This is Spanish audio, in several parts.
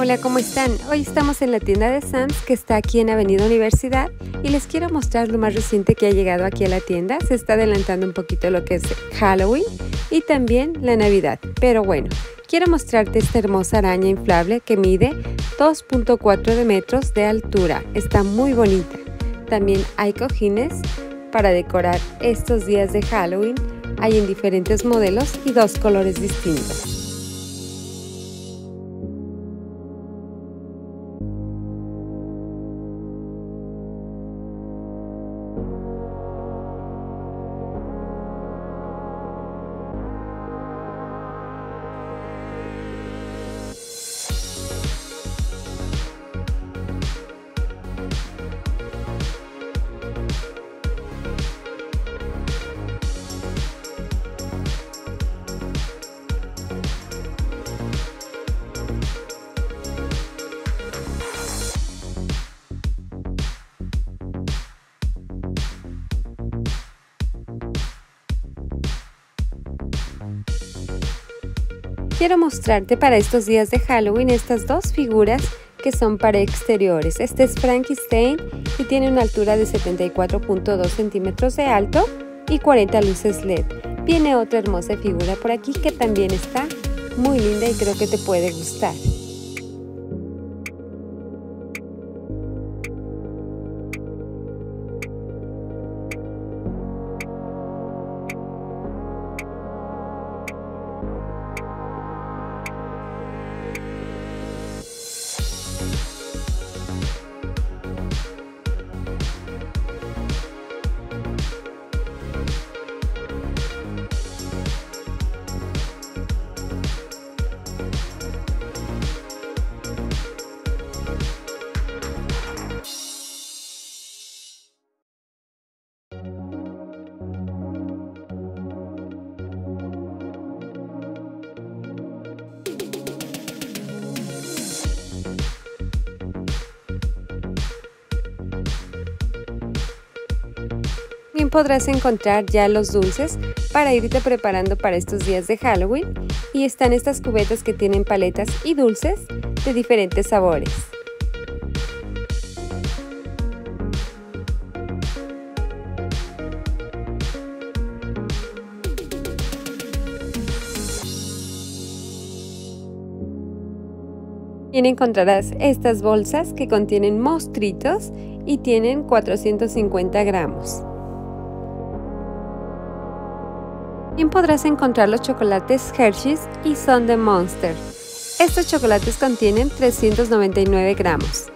Hola, ¿cómo están? Hoy estamos en la tienda de Sam's que está aquí en Avenida Universidad y les quiero mostrar lo más reciente que ha llegado aquí a la tienda. Se está adelantando un poquito lo que es Halloween y también la Navidad. Pero bueno, quiero mostrarte esta hermosa araña inflable que mide 2.4 de metros de altura. Está muy bonita. También hay cojines para decorar estos días de Halloween. Hay en diferentes modelos y dos colores distintos. Quiero mostrarte para estos días de Halloween estas dos figuras que son para exteriores. Este es Frankenstein y tiene una altura de 74.2 centímetros de alto y 40 luces LED. Viene otra hermosa figura por aquí que también está muy linda y creo que te puede gustar. Podrás encontrar ya los dulces para irte preparando para estos días de Halloween y están estas cubetas que tienen paletas y dulces de diferentes sabores. También encontrarás estas bolsas que contienen mostritos y tienen 450 gramos. También podrás encontrar los chocolates Hershey's y son de Monster. Estos chocolates contienen 399 gramos.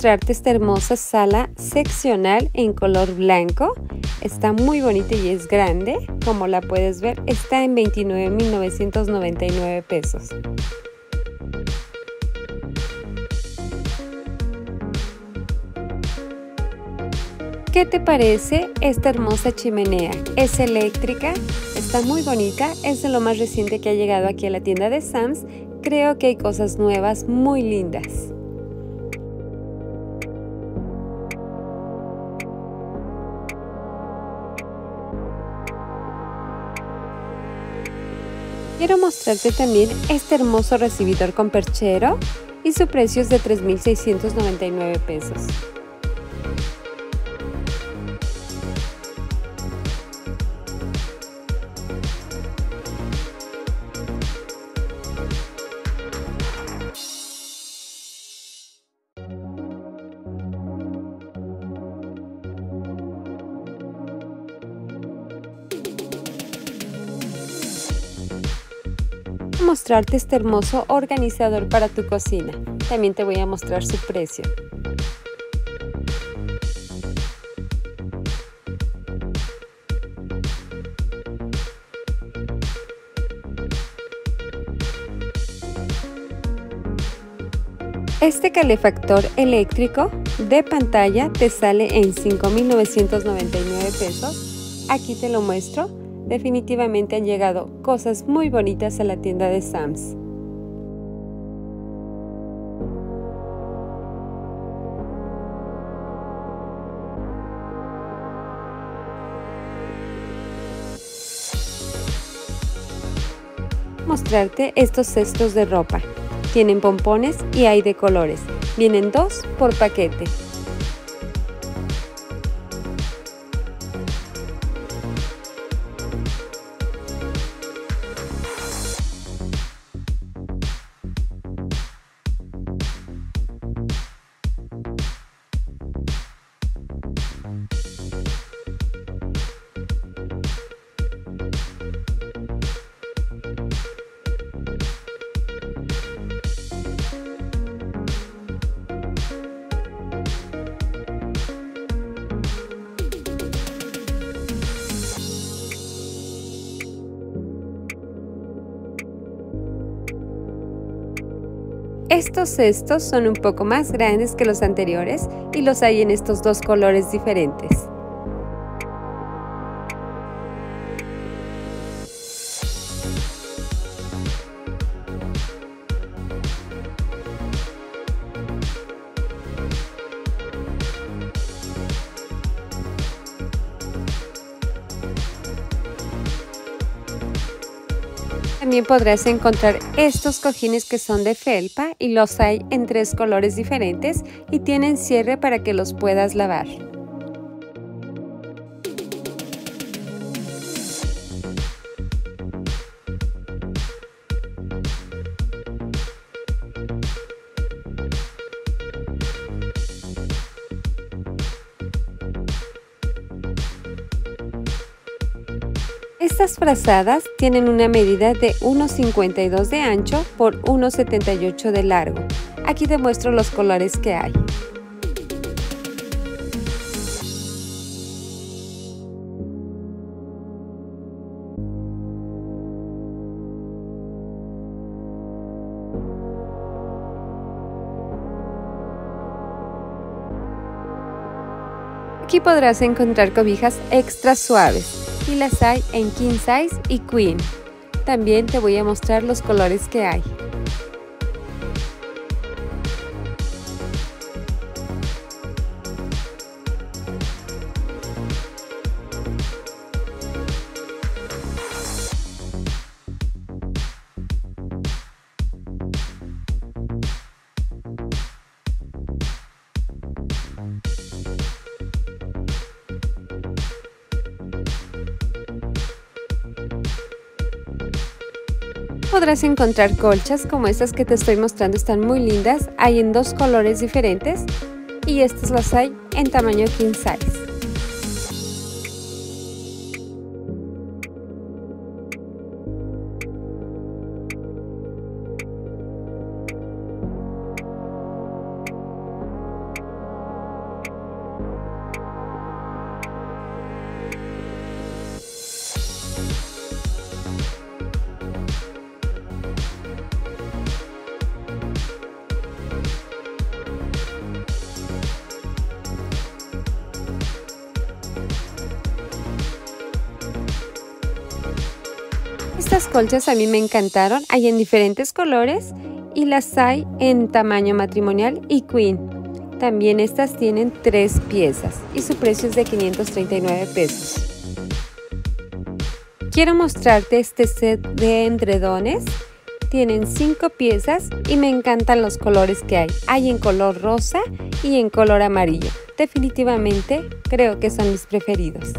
Mostrarte esta hermosa sala seccional en color blanco Está muy bonita y es grande. Como la puedes ver, está en 29.999 pesos. ¿Qué te parece esta hermosa chimenea? Es eléctrica, está muy bonita, es de lo más reciente que ha llegado aquí a la tienda de Sam's. Creo que hay cosas nuevas muy lindas. Quiero mostrarte también este hermoso recibidor con perchero y su precio es de 3.699 pesos. Mostrarte este hermoso organizador para tu cocina. También te voy a mostrar su precio. Este calefactor eléctrico de pantalla te sale en 5.999 pesos. Aquí te lo muestro Definitivamente han llegado cosas muy bonitas a la tienda de Sams. mostrarte estos cestos de ropa. Tienen pompones y hay de colores. Vienen dos por paquete. Estos cestos son un poco más grandes que los anteriores y los hay en estos dos colores diferentes. También podrás encontrar estos cojines que son de felpa y los hay en tres colores diferentes y tienen cierre para que los puedas lavar. Estas frazadas tienen una medida de 1,52 de ancho por 1,78 de largo. Aquí te muestro los colores que hay. Aquí podrás encontrar cobijas extra suaves y las hay en King Size y Queen. También te voy a mostrar los colores que hay. Podrás encontrar colchas como estas que te estoy mostrando, están muy lindas, hay en dos colores diferentes y estas las hay en tamaño king size. Estas colchas a mí me encantaron, hay en diferentes colores y las hay en tamaño matrimonial y queen. También estas tienen tres piezas y su precio es de 539 pesos. Quiero mostrarte este set de endredones. Tienen cinco piezas y me encantan los colores que hay. Hay en color rosa y en color amarillo. Definitivamente creo que son mis preferidos.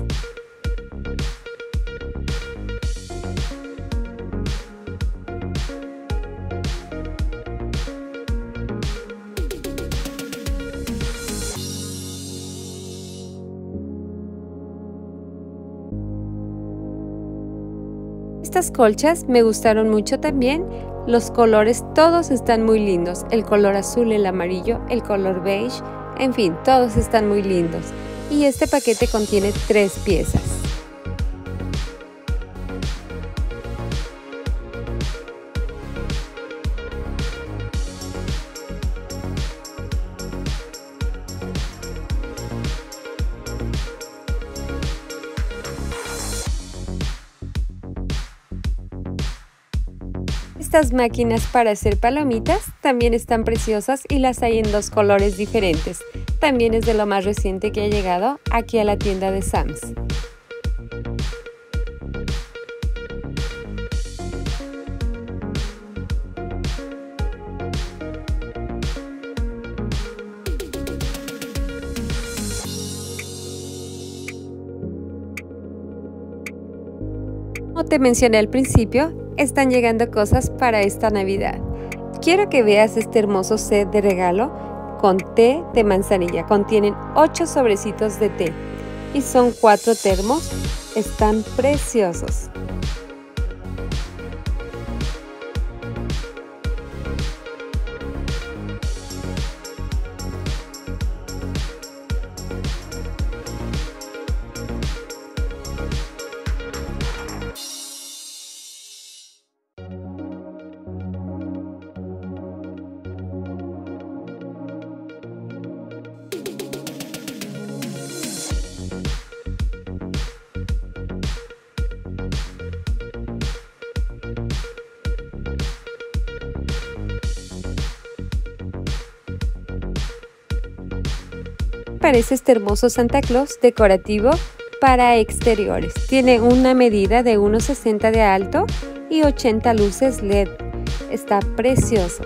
Colchas me gustaron mucho también. Los colores todos están muy lindos. El color azul, el amarillo, el color beige, en fin, todos están muy lindos. Y este paquete contiene tres piezas. Estas máquinas para hacer palomitas también están preciosas y las hay en dos colores diferentes. También es de lo más reciente que ha llegado aquí a la tienda de Sam's. Como te mencioné al principio, están llegando cosas para esta Navidad. Quiero que veas este hermoso set de regalo con té de manzanilla. Contienen 8 sobrecitos de té y son 4 termos. Están preciosos. Parece este hermoso Santa Claus decorativo para exteriores. Tiene una medida de 1,60 de alto y 80 luces LED. Está precioso.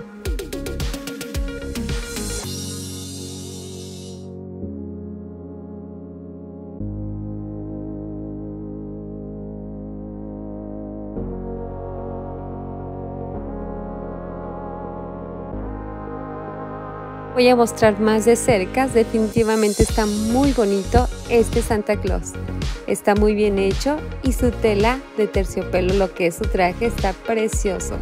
Voy a mostrar más de cerca. Definitivamente está muy bonito este Santa Claus. Está muy bien hecho y su tela de terciopelo, lo que es su traje, está precioso.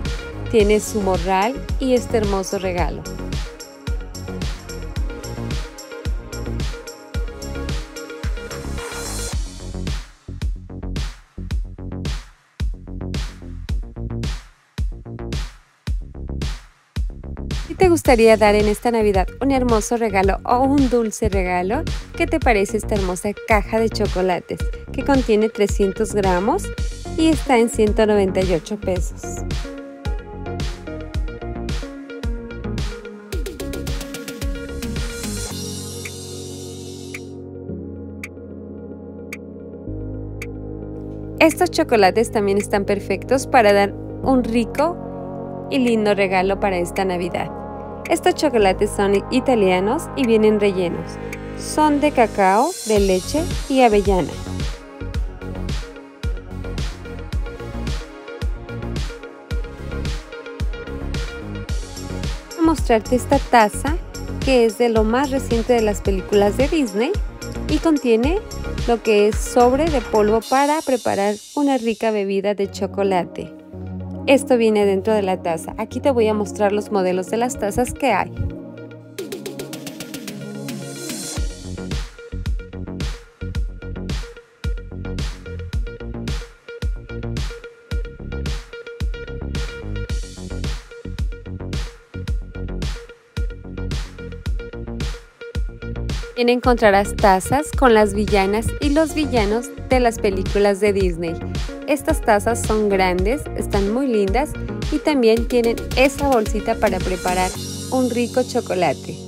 Tiene su morral y este hermoso regalo. Te gustaría dar en esta Navidad un hermoso regalo o un dulce regalo? ¿Qué te parece esta hermosa caja de chocolates que contiene 300 gramos y está en 198 pesos? Estos chocolates también están perfectos para dar un rico y lindo regalo para esta Navidad. Estos chocolates son italianos y vienen rellenos. Son de cacao, de leche y avellana. Voy a mostrarte esta taza que es de lo más reciente de las películas de Disney y contiene lo que es sobre de polvo para preparar una rica bebida de chocolate. Esto viene dentro de la taza. Aquí te voy a mostrar los modelos de las tazas que hay. En encontrarás tazas con las villanas y los villanos de las películas de Disney. Estas tazas son grandes, están muy lindas y también tienen esa bolsita para preparar un rico chocolate.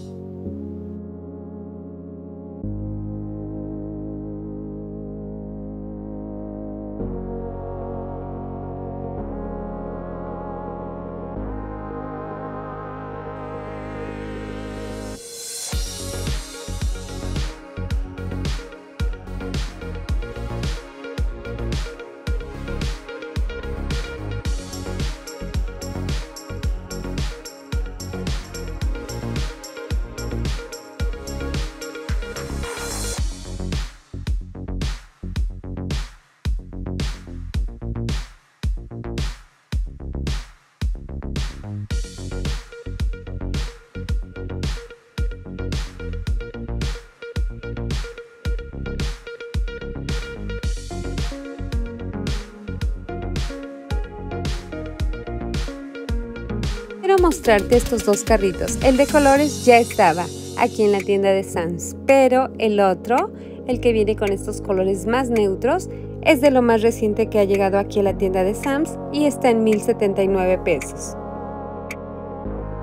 Mostrarte estos dos carritos. El de colores ya estaba aquí en la tienda de Sans, pero el otro el que viene con estos colores más neutros, es de lo más reciente que ha llegado aquí a la tienda de Sams y está en 1079 pesos.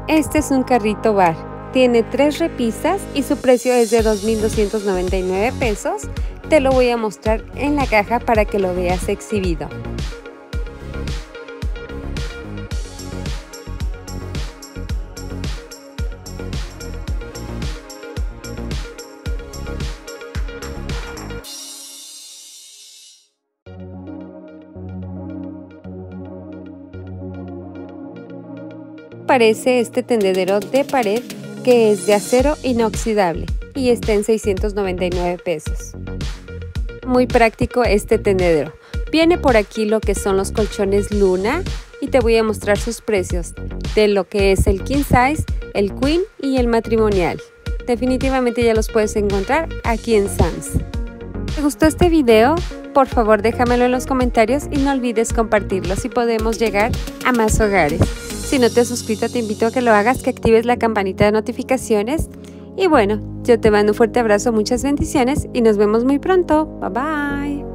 Este es un carrito bar. Tiene tres repisas y su precio es de 2.299 pesos. Te lo voy a mostrar en la caja para que lo veas exhibido. Parece este tendedero de pared que es de acero inoxidable y está en 699 pesos. Muy práctico este tendedero. Viene por aquí lo que son los colchones Luna y te voy a mostrar sus precios de lo que es el king size, el queen y el matrimonial. Definitivamente ya los puedes encontrar aquí en Sam's. ¿Te gustó este video? Por favor déjamelo en los comentarios y no olvides compartirlo si podemos llegar a más hogares. Si no te has suscrito, te invito a que lo hagas, que actives la campanita de notificaciones. Y bueno, yo te mando un fuerte abrazo, muchas bendiciones y nos vemos muy pronto. Bye bye.